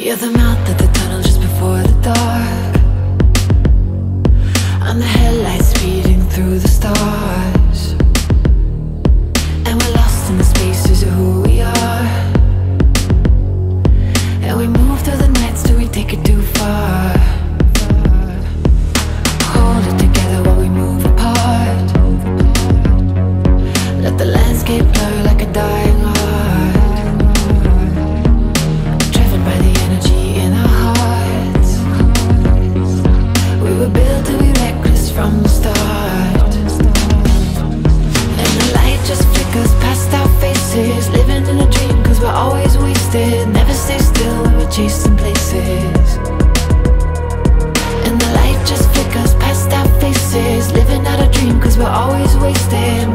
You're the mouth of the tunnel just before the dark. I'm the headlights speeding through the stars. And we're lost in the spaces of who we are. And we move through the nights, till we take it too far? chasing places. And the light just flickers past our faces. Living out a dream cause we're always wasted.